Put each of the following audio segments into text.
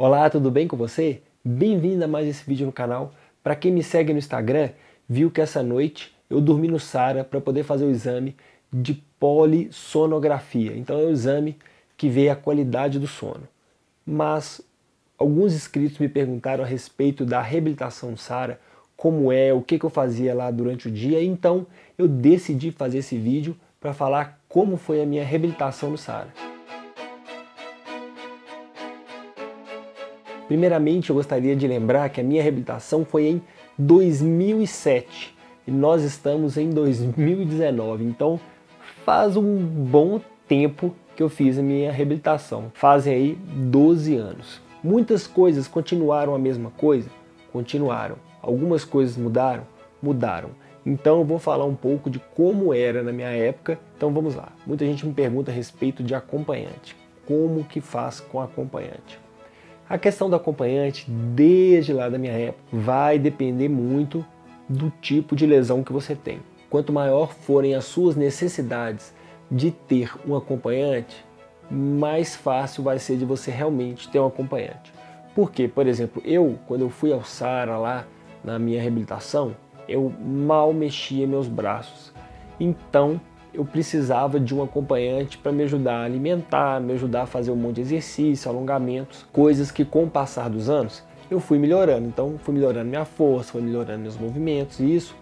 Olá, tudo bem com você? Bem-vindo a mais esse vídeo no canal. Para quem me segue no Instagram, viu que essa noite eu dormi no Sara para poder fazer o exame de polissonografia. Então é o exame que vê a qualidade do sono. Mas alguns inscritos me perguntaram a respeito da reabilitação Sara, como é, o que, que eu fazia lá durante o dia, então eu decidi fazer esse vídeo para falar como foi a minha reabilitação no Sara. Primeiramente, eu gostaria de lembrar que a minha reabilitação foi em 2007 e nós estamos em 2019, então faz um bom tempo que eu fiz a minha reabilitação. Fazem aí 12 anos. Muitas coisas continuaram a mesma coisa? Continuaram. Algumas coisas mudaram? Mudaram. Então eu vou falar um pouco de como era na minha época. Então vamos lá. Muita gente me pergunta a respeito de acompanhante. Como que faz com acompanhante? A questão do acompanhante, desde lá da minha época, vai depender muito do tipo de lesão que você tem. Quanto maior forem as suas necessidades de ter um acompanhante, mais fácil vai ser de você realmente ter um acompanhante. Porque, por exemplo, eu, quando eu fui ao Sara lá na minha reabilitação, eu mal mexia meus braços. Então, eu precisava de um acompanhante para me ajudar a alimentar, me ajudar a fazer um monte de exercício, alongamentos, coisas que com o passar dos anos eu fui melhorando. Então fui melhorando minha força, fui melhorando meus movimentos, e isso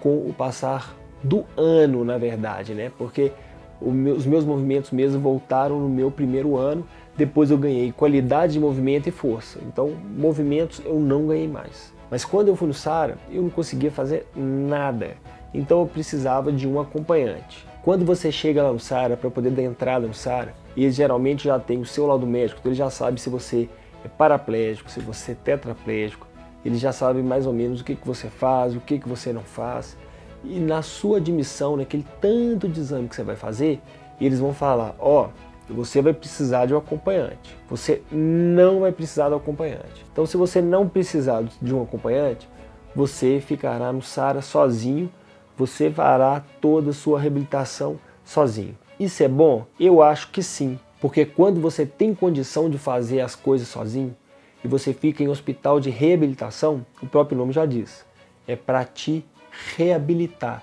com o passar do ano, na verdade, né? Porque os meus movimentos mesmo voltaram no meu primeiro ano, depois eu ganhei qualidade de movimento e força. Então, movimentos eu não ganhei mais. Mas quando eu fui no Sara, eu não conseguia fazer nada. Então eu precisava de um acompanhante. Quando você chega lá no SARA para poder dar entrada no SARA, ele geralmente já tem o seu laudo médico, então ele já sabe se você é paraplégico, se você é tetraplégico, ele já sabe mais ou menos o que, que você faz, o que, que você não faz. E na sua admissão, naquele tanto de exame que você vai fazer, eles vão falar, ó, oh, você vai precisar de um acompanhante. Você não vai precisar do acompanhante. Então, se você não precisar de um acompanhante, você ficará no SARA sozinho você fará toda a sua reabilitação sozinho. Isso é bom? Eu acho que sim, porque quando você tem condição de fazer as coisas sozinho e você fica em hospital de reabilitação, o próprio nome já diz, é para te reabilitar.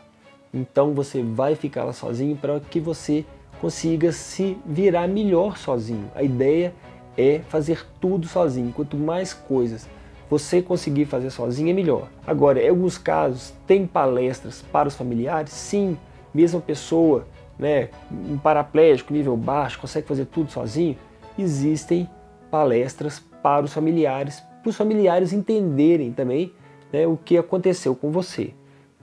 Então você vai ficar lá sozinho para que você consiga se virar melhor sozinho. A ideia é fazer tudo sozinho. Quanto mais coisas você conseguir fazer sozinho é melhor. Agora, em alguns casos, tem palestras para os familiares? Sim, mesmo pessoa, né, um paraplégico, nível baixo, consegue fazer tudo sozinho? Existem palestras para os familiares, para os familiares entenderem também né, o que aconteceu com você.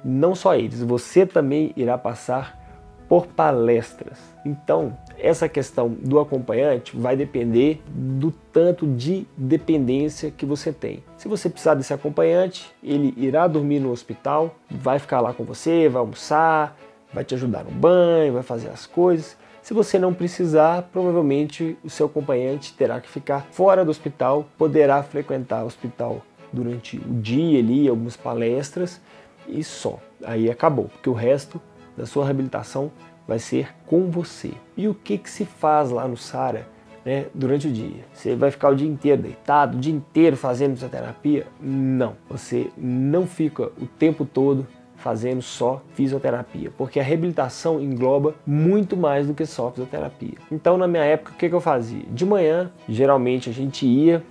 Não só eles, você também irá passar por palestras. Então, essa questão do acompanhante vai depender do tanto de dependência que você tem. Se você precisar desse acompanhante, ele irá dormir no hospital, vai ficar lá com você, vai almoçar, vai te ajudar no banho, vai fazer as coisas. Se você não precisar, provavelmente o seu acompanhante terá que ficar fora do hospital, poderá frequentar o hospital durante o dia ali, algumas palestras e só. Aí acabou, porque o resto da sua reabilitação vai ser com você. E o que, que se faz lá no SARA né, durante o dia? Você vai ficar o dia inteiro deitado, o dia inteiro fazendo fisioterapia? Não, você não fica o tempo todo fazendo só fisioterapia, porque a reabilitação engloba muito mais do que só fisioterapia. Então, na minha época, o que, que eu fazia? De manhã, geralmente a gente ia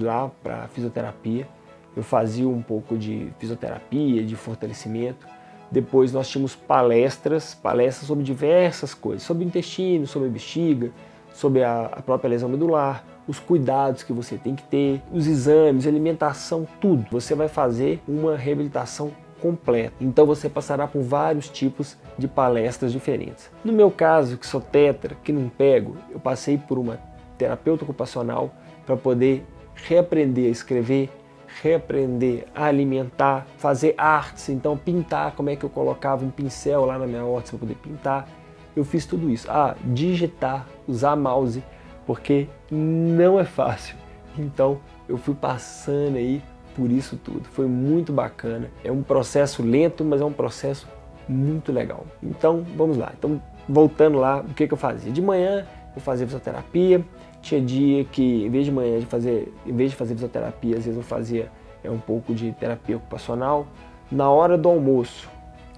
lá para fisioterapia, eu fazia um pouco de fisioterapia, de fortalecimento, depois nós tínhamos palestras, palestras sobre diversas coisas, sobre intestino, sobre bexiga, sobre a, a própria lesão medular, os cuidados que você tem que ter, os exames, alimentação, tudo. Você vai fazer uma reabilitação completa. Então você passará por vários tipos de palestras diferentes. No meu caso, que sou tetra, que não pego, eu passei por uma terapeuta ocupacional para poder reaprender a escrever, reaprender a alimentar, fazer artes, então pintar, como é que eu colocava um pincel lá na minha horta para poder pintar. Eu fiz tudo isso. Ah, digitar, usar mouse, porque não é fácil. Então eu fui passando aí por isso tudo. Foi muito bacana. É um processo lento, mas é um processo muito legal. Então vamos lá. Então voltando lá, o que, que eu fazia? De manhã eu fazia fisioterapia, Tinha dia que, em vez de manhã de fazer, em vez de fazer fisioterapia, às vezes eu fazia é, um pouco de terapia ocupacional. Na hora do almoço,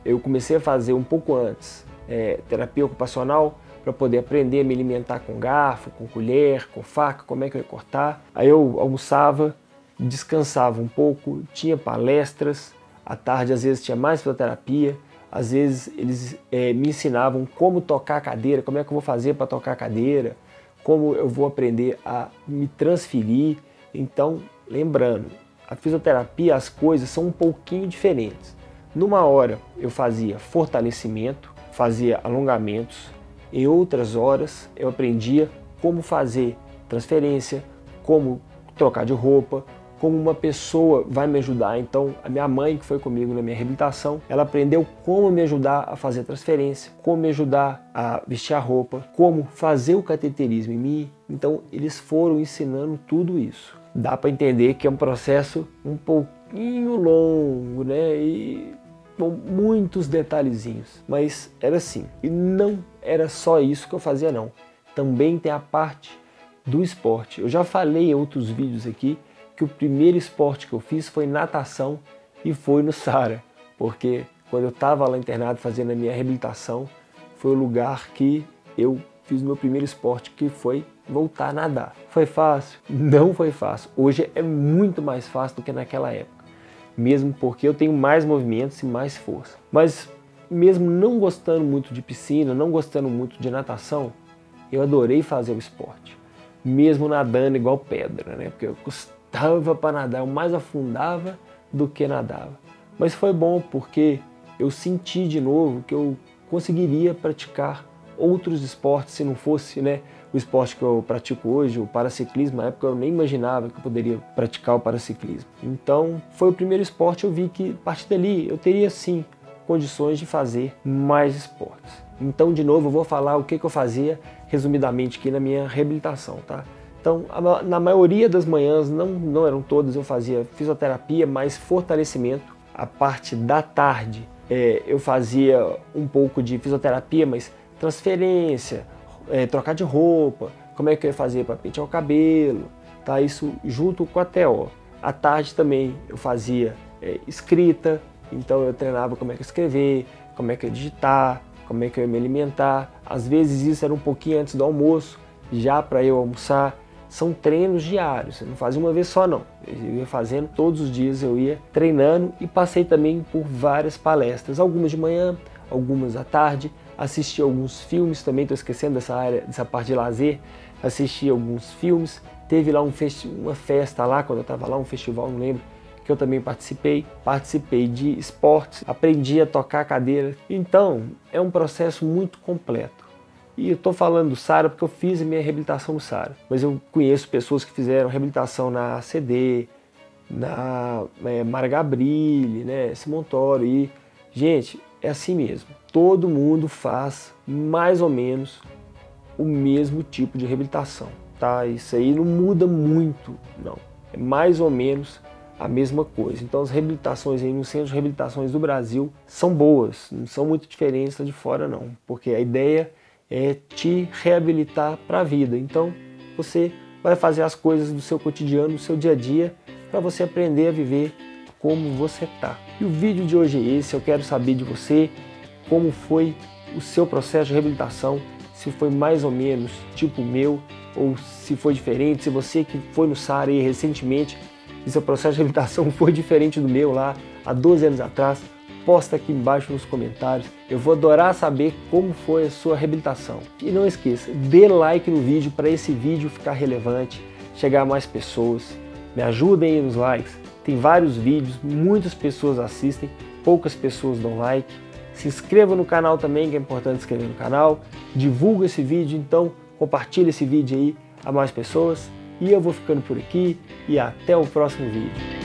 eu comecei a fazer um pouco antes é, terapia ocupacional para poder aprender a me alimentar com garfo, com colher, com faca, como é que eu ia cortar. Aí eu almoçava, descansava um pouco, tinha palestras, à tarde às vezes tinha mais fisioterapia, às vezes eles é, me ensinavam como tocar a cadeira, como é que eu vou fazer para tocar a cadeira, como eu vou aprender a me transferir. Então, lembrando, a fisioterapia, as coisas são um pouquinho diferentes. Numa hora eu fazia fortalecimento, fazia alongamentos, em outras horas eu aprendia como fazer transferência, como trocar de roupa, como uma pessoa vai me ajudar. Então, a minha mãe, que foi comigo na minha reabilitação, ela aprendeu como me ajudar a fazer transferência, como me ajudar a vestir a roupa, como fazer o cateterismo em mim. Então, eles foram ensinando tudo isso. Dá para entender que é um processo um pouquinho longo, né? E com muitos detalhezinhos, mas era assim. E não era só isso que eu fazia não. Também tem a parte do esporte. Eu já falei em outros vídeos aqui que o primeiro esporte que eu fiz foi natação e foi no Sara, porque quando eu estava lá internado fazendo a minha reabilitação, foi o lugar que eu fiz meu primeiro esporte, que foi voltar a nadar. Foi fácil? Não foi fácil. Hoje é muito mais fácil do que naquela época, mesmo porque eu tenho mais movimentos e mais força. Mas mesmo não gostando muito de piscina, não gostando muito de natação, eu adorei fazer o esporte. Mesmo nadando igual pedra, né? Porque eu custava para nadar, eu mais afundava do que nadava. Mas foi bom porque eu senti de novo que eu conseguiria praticar outros esportes se não fosse né, o esporte que eu pratico hoje, o paraciclismo. Na época eu nem imaginava que eu poderia praticar o paraciclismo. Então foi o primeiro esporte eu vi que a partir dali eu teria sim condições de fazer mais esportes. Então de novo eu vou falar o que, que eu fazia resumidamente aqui na minha reabilitação, tá? Então, na maioria das manhãs, não, não eram todas, eu fazia fisioterapia, mas fortalecimento. A parte da tarde, é, eu fazia um pouco de fisioterapia, mas transferência, é, trocar de roupa, como é que eu ia fazer para pentear o cabelo, tá? Isso junto com a TO. À tarde também eu fazia é, escrita, então eu treinava como é que eu escrever, como é que eu digitar, como é que eu ia me alimentar. Às vezes isso era um pouquinho antes do almoço, já para eu almoçar são treinos diários, eu não fazia uma vez só não, eu ia fazendo todos os dias, eu ia treinando e passei também por várias palestras, algumas de manhã, algumas à tarde, assisti alguns filmes também, estou esquecendo dessa área, dessa parte de lazer, assisti alguns filmes, teve lá um uma festa lá, quando eu estava lá, um festival, não lembro, que eu também participei, participei de esportes, aprendi a tocar cadeira, então é um processo muito completo. E eu estou falando do SARA porque eu fiz a minha reabilitação no SARA. Mas eu conheço pessoas que fizeram reabilitação na ACD, na é, Mara Gabrilli, né, Simontório. E, gente, é assim mesmo. Todo mundo faz mais ou menos o mesmo tipo de reabilitação. Tá? Isso aí não muda muito, não. É mais ou menos a mesma coisa. Então as reabilitações aí no Centro de Reabilitações do Brasil são boas, não são muito diferentes de fora não, porque a ideia é te reabilitar para a vida. Então você vai fazer as coisas do seu cotidiano, do seu dia a dia, para você aprender a viver como você tá. E o vídeo de hoje é esse, eu quero saber de você como foi o seu processo de reabilitação, se foi mais ou menos tipo o meu, ou se foi diferente, se você que foi no SAR recentemente, e seu processo de reabilitação foi diferente do meu lá há 12 anos atrás, posta aqui embaixo nos comentários. Eu vou adorar saber como foi a sua reabilitação. E não esqueça, dê like no vídeo para esse vídeo ficar relevante, chegar a mais pessoas. Me ajudem aí nos likes. Tem vários vídeos, muitas pessoas assistem, poucas pessoas dão like. Se inscreva no canal também, que é importante se inscrever no canal. Divulga esse vídeo, então compartilhe esse vídeo aí a mais pessoas. E eu vou ficando por aqui e até o próximo vídeo.